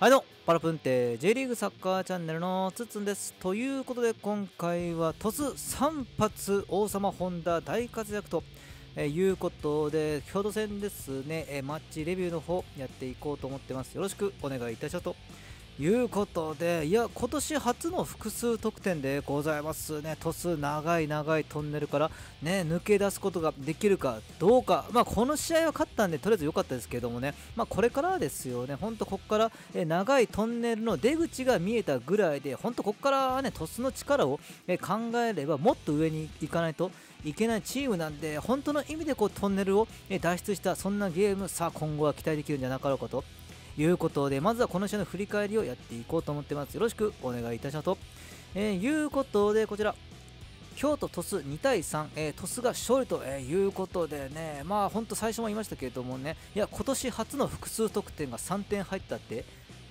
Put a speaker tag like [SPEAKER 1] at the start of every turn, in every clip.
[SPEAKER 1] はいどうも、パラプンテ J リーグサッカーチャンネルのつつんです。ということで今回は突3発王様ホンダ大活躍と、え、いうことで、共同戦ですね、え、マッチレビューの方やっていこうと思ってます。よろしくお願いいたしますと。いうことで、いや、今年初の複数得点でございますね。鳥栖、長い長いトンネルから、ね、抜け出すことができるかどうか、まあ、この試合は勝ったんで、とりあえず良かったですけどもね、まあ、これからですよね、本当、ここからえ長いトンネルの出口が見えたぐらいで、本当、ここからね、鳥栖の力をえ考えれば、もっと上に行かないといけないチームなんで、本当の意味でこうトンネルを脱出した、そんなゲーム、さあ、今後は期待できるんじゃなかろうかと。いうことで、まずはこの試合の振り返りをやっていこうと思ってます。よろしくお願いいたしますと。えー、いうことで、こちら、京都鳥栖2対3、えー、鳥栖が勝利と、えー、いうことでね、まあ本当最初も言いましたけれどもね、いや、今年初の複数得点が3点入ったって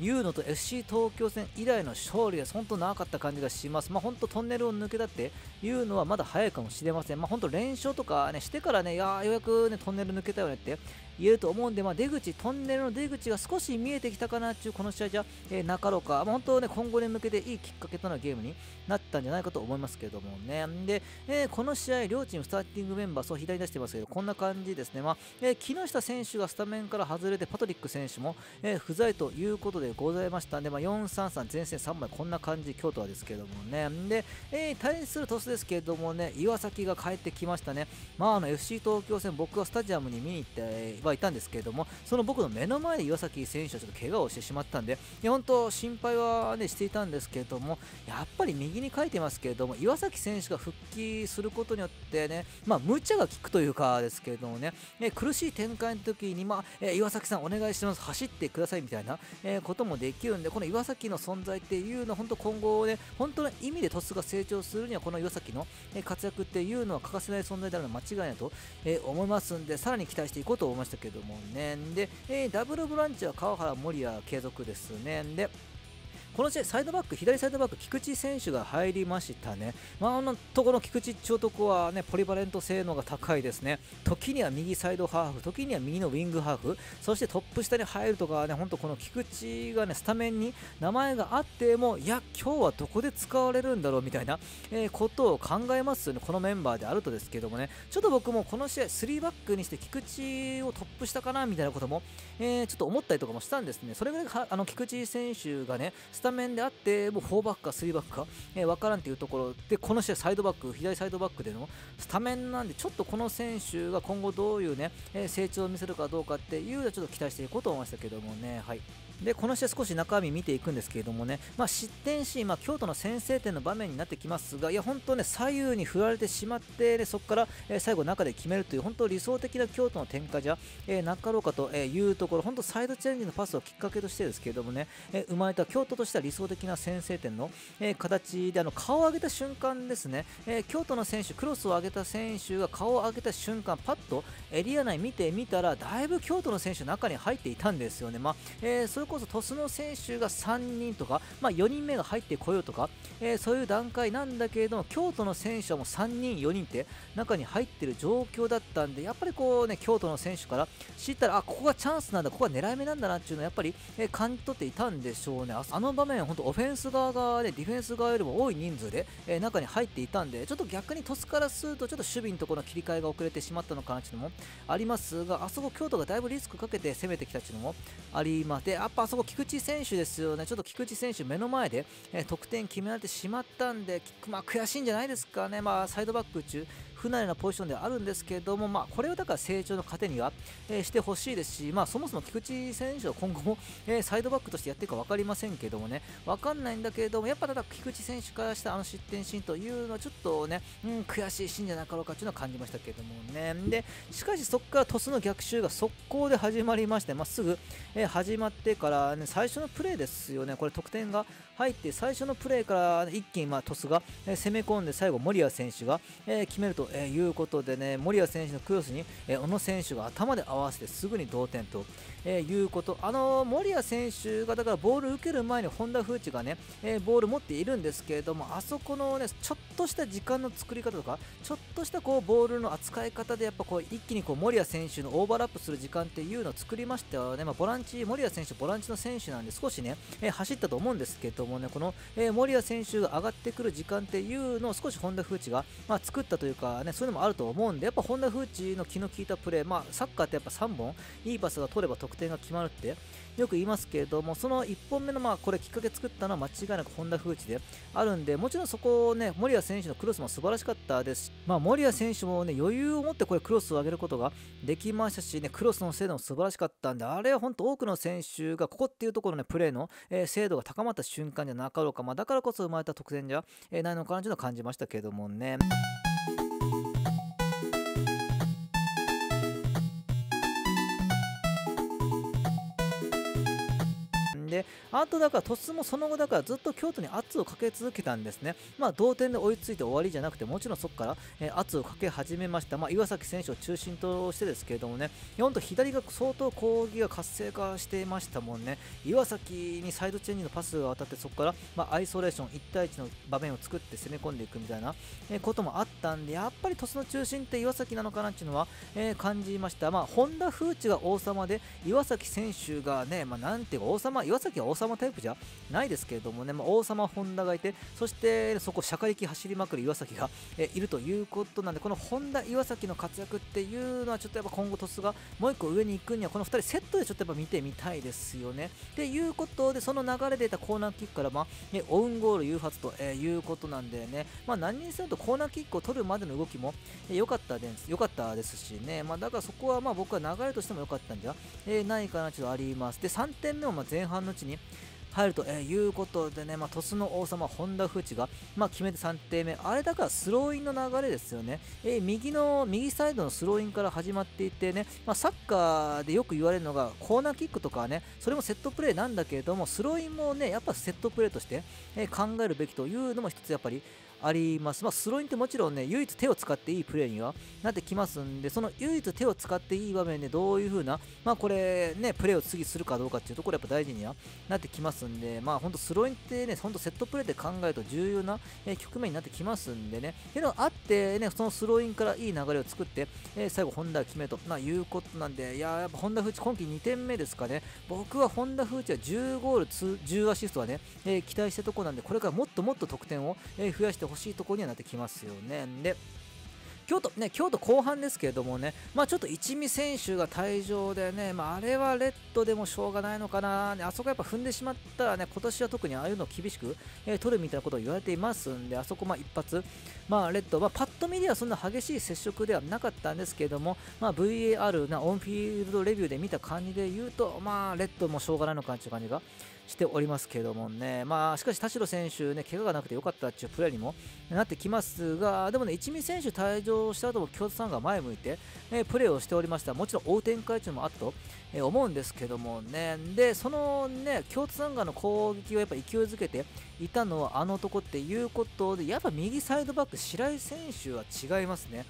[SPEAKER 1] いうのと FC 東京戦以来の勝利が本当長かった感じがします。まあ本当トンネルを抜けたっていうのはまだ早いかもしれません。まあ本当連勝とかね、してからね、いやようやくね、トンネル抜けたよねって言えると思うんで、まあ、出口、トンネルの出口が少し見えてきたかなっていうこの試合じゃ、えー、なかろうか、まあ、本当ね、今後に向けていいきっかけとなるゲームになったんじゃないかと思いますけどもね。で、えー、この試合、両チームスターティングメンバー、そう左に出してますけど、こんな感じですね。まあ、えー、木下選手がスタメンから外れて、パトリック選手も、え、不在ということででございましたんで、まあ、4-3-3前線3枚、こんな感じ、京都はですけどもね。で、えー、対する鳥栖ですけどもね、岩崎が帰ってきましたね。まあ、あの、FC 東京戦、僕はスタジアムに見に行ってはいたんですけども、その僕の目の前で岩崎選手はちょっと怪我をしてしまったんで、いや本当心配は、ね、していたんですけども、やっぱり右に書いてますけれども、岩崎選手が復帰することによってね、まあ、無茶が効くというかですけれどもね、ね苦しい展開の時に、まあ、え岩崎さんお願いします、走ってくださいみたいな、えこともできるんで、この岩崎の存在っていうのは、本当今後ね、本当の意味で鳥栖が成長するには、この岩崎の活躍っていうのは欠かせない存在であるのは間違いないと思いますんで、さらに期待していこうと思いましたけどもね。で、え、ダブルブランチは川原守谷継続ですね。で、この試合、サイドバック、左サイドバック、菊池選手が入りましたね。まあ、あのところ菊池超徳はね、ポリバレント性能が高いですね。時には右サイドハーフ、時には右のウィングハーフ、そしてトップ下に入るとかね、本当この菊池がね、スタメンに名前があっても、いや、今日はどこで使われるんだろうみたいな、えー、ことを考えますよね、このメンバーであるとですけどもね、ちょっと僕もこの試合、3バックにして菊池をトップ下かなみたいなことも、えー、ちょっと思ったりとかもしたんですね。それぐらいあの菊池選手がね、スタメンであって、もう4バックか3バックか、えー、分からんというところで、この試合サイドバック、左サイドバックでのスタメンなんで、ちょっとこの選手が今後どういうね、えー、成長を見せるかどうかっていうのはちょっと期待していこうと思いましたけどもね、はい。でこの試合少し中身見ていくんですけれどもね、まあ、失点シーン、まあ、京都の先制点の場面になってきますが、いや本当ね左右に振られてしまって、ね、そこから、えー、最後、中で決めるという本当理想的な京都の展開じゃ、えー、なかろうかというところ、本当サイドチェンジのパスをきっかけとしてですけれどもね、えー、生まれた京都としては理想的な先制点の、え、形であの顔を上げた瞬間ですね、え、京都の選手、クロスを上げた選手が顔を上げた瞬間、パッとエリア内見てみたら、だいぶ京都の選手、中に入っていたんですよね。まあえー、それこそ鳥栖の選手が3人とか、まあ、4人目が入ってこようとか、えー、そういう段階なんだけれども、京都の選手はもう3人、4人って中に入ってる状況だったんで、やっぱりこうね、京都の選手から知ったら、あ、ここがチャンスなんだ、ここが狙い目なんだなっていうのはやっぱり、えー、感じ取っていたんでしょうね。あの場面、本当オフェンス側がね、ディフェンス側よりも多い人数で、えー、中に入っていたんで、ちょっと逆に鳥栖からすると、ちょっと守備のところの切り替えが遅れてしまったのかなっていうのもありますが、あそこ京都がだいぶリスクかけて攻めてきたっていうのもありまして、ぱあそこ菊池選手ですよね、ちょっと菊池選手、目の前で、えー、得点決められてしまったんで、まあ、悔しいんじゃないですかね、まあ、サイドバック中、不慣れなポジションではあるんですけれども、まあ、これをだから成長の糧には、えー、してほしいですし、まあ、そもそも菊池選手は今後も、えー、サイドバックとしてやっていくか分かりませんけどもね、分かんないんだけれども、やっぱただ菊池選手からしたあの失点シーンというのはちょっとね、うん、悔しいシーンじゃなかろうかというのは感じましたけどもね。で、しかしそこから鳥栖の逆襲が速攻で始まりまして、まっすぐ、えー、始まってから、ね、最初のプレーですよね、これ得点が入って最初のプレーから一気にまあ鳥栖が攻め込んで最後、守谷選手がえ決めるとということでね、森谷選手のクロスに、え小野選手が頭で合わせてすぐに同点と、えいうこと、あの森谷選手がだからボール受ける前に本田風知がね、えボール持っているんですけれども、あそこのね、ちょっとした時間の作り方とか、ちょっとしたこうボールの扱い方で、やっぱこう一気にこう森谷選手のオーバーラップする時間っていうのを作りましたよね、まあ、ボランチ、森谷選手、ボランチの選手なんで、少しね、え走ったと思うんですけどもね、この、え森谷選手が上がってくる時間っていうのを少し本田風知が、まあ、作ったというか、ね、そういうのもあると思うんで、やっぱ本田風知の気の利いたプレー、まあ、サッカーってやっぱ3本、いいパスが取れば得点が決まるってよく言いますけれども、その1本目の、まあ、これきっかけ作ったのは間違いなく本田風知であるんで、もちろんそこをね、森谷選手のクロスも素晴らしかったですし、まあ、森谷選手もね、余裕を持ってこれクロスを上げることができましたし、ね、クロスの精度も素晴らしかったんで、あれは本当多くの選手がここっていうところの、ね、プレーの、えー、精度が高まった瞬間じゃなかろうか、まあ、だからこそ生まれた得点じゃ、えー、ないのかなというのを感じましたけどもね。あとだから鳥栖もその後だからずっと京都に圧をかけ続けたんですね。まあ同点で追いついて終わりじゃなくて、もちろんそこから、え、圧をかけ始めました。まあ岩崎選手を中心としてですけれどもね、本当左が相当攻撃が活性化していましたもんね。岩崎にサイドチェンジのパスが渡って、そこから、まあ、アイソレーション1対1の場面を作って攻め込んでいくみたいな、え、こともあったんで、やっぱり鳥栖の中心って岩崎なのかなっていうのは、えー、感じました。まあ本田風知が王様で、岩崎選手がね、まあなんていうか王様、岩崎は王様様タイプじゃないですけれどもね、まあ、王様本田がいて、そしてそこ、社会的走りまくる岩崎が、えいるということなんで、この本田、岩崎の活躍っていうのは、ちょっとやっぱ今後、鳥栖がもう1個上に行くには、この2人セットでちょっとやっぱ見てみたいですよね。っていうことで、その流れで得たコーナーキックから、まあ、ね、オウンゴール誘発と、えいうことなんでね、まあ、何にせよとコーナーキックを取るまでの動きも良、かったです良かったですしね、まあ、だからそこはまあ僕は流れとしても良かったんじゃ、えー、ないかなとあります。で、3点目もま前半のうちに、入ると、え、いうことでね、まあ、鳥栖の王様、本田淵が、まあ、決めて3点目、あれだからスローインの流れですよね、えー、右の右サイドのスローインから始まっていてね、まあ、サッカーでよく言われるのがコーナーキックとかはね、それもセットプレーなんだけれども、スローインもね、やっぱセットプレーとして、え、考えるべきというのも一つやっぱりあります。まあ、スローインってもちろんね、唯一手を使っていいプレーにはなってきますんで、その唯一手を使っていい場面でどういう風な、まあ、これね、プレーを次するかどうかっていうところやっぱ大事にはなってきますんで、まあ、ほんとスローインってね、ほんとセットプレーで考えると重要な、えー、局面になってきますんでね、っていうのがあってね、そのスローインからいい流れを作って、えー、最後、ホンダ決めと、まあ、いうことなんで、いややっぱホンダフーチ、今季2点目ですかね、僕はホンダフーチは10ゴール、10アシストはね、えー、期待したところなんで、これからもっともっと得点を、え増やしてほしいしいところにはなってきますよね。で京都、ね、京都後半ですけれどもね、まあ、ちょっと一味選手が退場でね、まあ、あれはレッドでもしょうがないのかな、あそこやっぱ踏んでしまったらね、今年は特にああいうのを厳しく、えー、取るみたいなことを言われていますんで、あそこまあ一発、まあ、レッド、まあ、パッと見ではそんな激しい接触ではなかったんですけれども、まあ、VAR なオンフィールドレビューで見た感じで言うと、まあ、レッドもしょうがないのかなという感じがしておりますけどもね、まあ、しかし田代選手ね、怪我がなくてよかったっていうプレーにもなってきますが、でもね、一味選手退場した後も京都さんが前向いて、えー、プレーをしておりました。もちろん追う展開というのもあったと、えー、思うんですけどもね、で、そのね、京都サンガの攻撃をやっぱ勢いづけていたのはあの男っていうことで、やっぱ右サイドバック、白井選手は違いますね。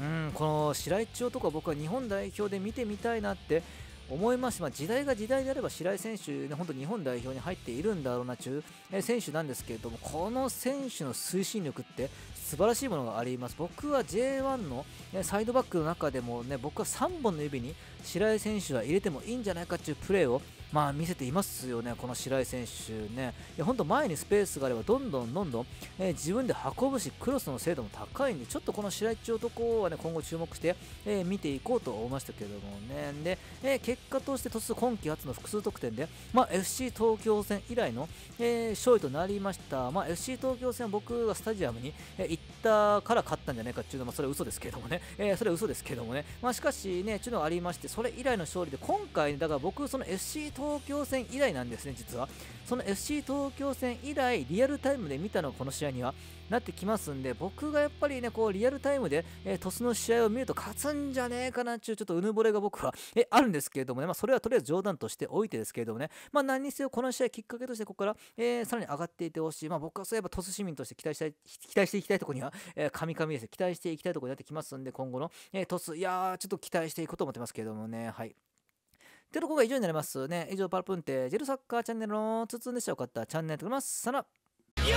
[SPEAKER 1] うん、この白井千代とか僕は日本代表で見てみたいなって思います、まあ、時代が時代であれば白井選手、ね、本当日本代表に入っているんだろうなという選手なんですけれどもこの選手の推進力って素晴らしいものがあります。僕は J1 の、ね、サイドバックの中でも、ね、僕は3本の指に白井選手は入れてもいいんじゃないかというプレーをまあ見せていますよね、この白井選手ね。いや本当前にスペースがあればどんどんどんどん、えー、自分で運ぶし、クロスの精度も高いんで、ちょっとこの白井っていうところはね、今後注目して、えー、見ていこうと思いましたけどもね。で、えー、結果として突今季初の複数得点で、まあ、FC 東京戦以来の、え勝利となりました。まあ、FC 東京戦は僕がスタジアムに、え行ったから勝ったんじゃないかっていうのは、まあ、それは嘘ですけどもね。えそれは嘘ですけどもね。まあ、しかしね、ちゅうのがありまして、それ以来の勝利で、今回、だから僕、その FC 東京戦以来なんですね、実は。その FC 東京戦以来、リアルタイムで見たのがこの試合にはなってきますんで、僕がやっぱりね、こう、リアルタイムで、えー、トスの試合を見ると勝つんじゃねえかなっていう、ちょっとうぬぼれが僕は、えあるんですけれどもね、まあ、それはとりあえず冗談としておいてですけれどもね、まあ、何にせよこの試合きっかけとして、ここから、えー、さらに上がっていってほしい。まあ、僕はそういえばトス市民として期待したい、期待していきたいところには、えー、神々です期待していきたいところになってきますんで、今後の、えー、トス、いやー、ちょっと期待していこうと思ってますけれども。ね、はい。というとこが以上になりますね。以上、パルプンテ、ジェルサッカーチャンネルのつつんでしたよかったチャンネル登録ます。さら。喜ぶよ